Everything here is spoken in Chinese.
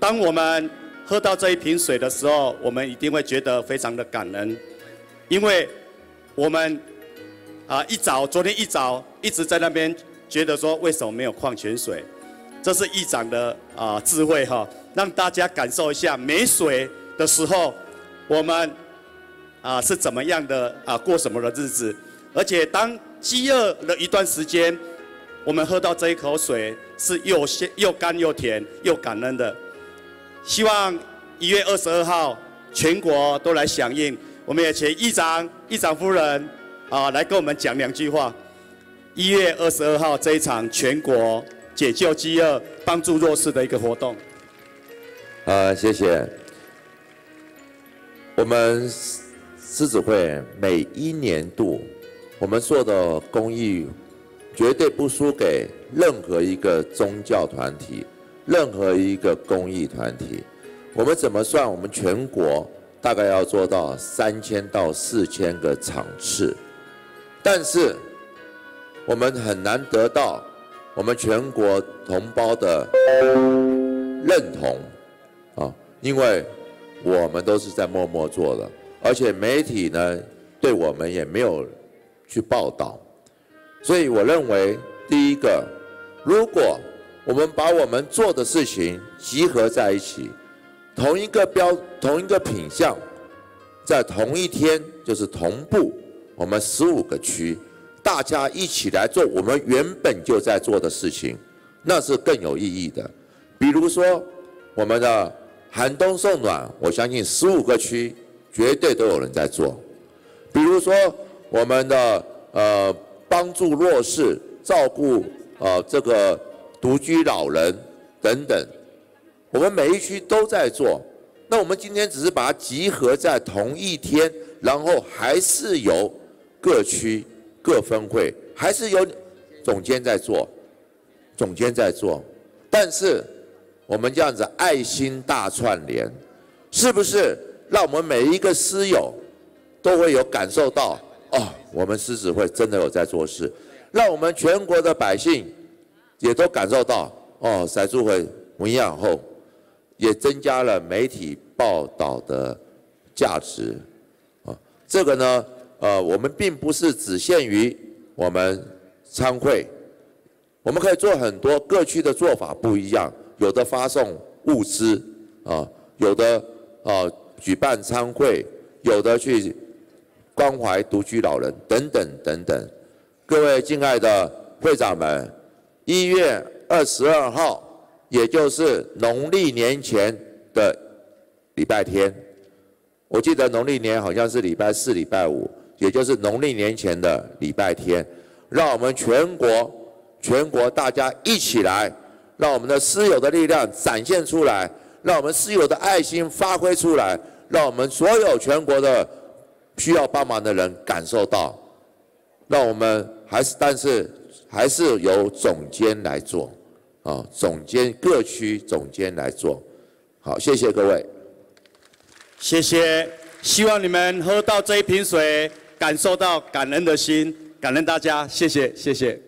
当我们喝到这一瓶水的时候，我们一定会觉得非常的感恩，因为我们啊一早昨天一早一直在那边觉得说为什么没有矿泉水，这是议长的啊智慧哈，让大家感受一下没水的时候我们啊是怎么样的啊过什么的日子，而且当饥饿了一段时间。我们喝到这一口水是又鲜又甘又甜又感恩的，希望一月二十二号全国都来响应。我们也请议长、议长夫人啊来跟我们讲两句话。一月二十二号这一场全国解救饥饿、帮助弱势的一个活动。啊，谢谢。我们狮子会每一年度我们做的公益。绝对不输给任何一个宗教团体，任何一个公益团体。我们怎么算？我们全国大概要做到三千到四千个场次，但是我们很难得到我们全国同胞的认同啊，因为我们都是在默默做的，而且媒体呢对我们也没有去报道。所以我认为，第一个，如果我们把我们做的事情集合在一起，同一个标、同一个品相，在同一天就是同步，我们十五个区，大家一起来做我们原本就在做的事情，那是更有意义的。比如说，我们的寒冬送暖，我相信十五个区绝对都有人在做。比如说，我们的呃。帮助弱势、照顾啊这个独居老人等等，我们每一区都在做。那我们今天只是把它集合在同一天，然后还是由各区各分会，还是由总监在做，总监在做。但是我们这样子爱心大串联，是不是让我们每一个师友都会有感受到？哦，我们狮子会真的有在做事，让我们全国的百姓也都感受到哦，赛猪会文养后，也增加了媒体报道的价值啊。这个呢，呃，我们并不是只限于我们参会，我们可以做很多各区的做法不一样，有的发送物资啊，有的啊举办参会，有的去。关怀独居老人等等等等，各位敬爱的会长们，一月二十二号，也就是农历年前的礼拜天，我记得农历年好像是礼拜四、礼拜五，也就是农历年前的礼拜天，让我们全国全国大家一起来，让我们的私有的力量展现出来，让我们私有的爱心发挥出来，让我们所有全国的。需要帮忙的人感受到，让我们还是，但是还是由总监来做，啊，总监各区总监来做，好，谢谢各位，谢谢，希望你们喝到这一瓶水，感受到感恩的心，感恩大家，谢谢，谢谢。